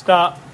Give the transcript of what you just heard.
した。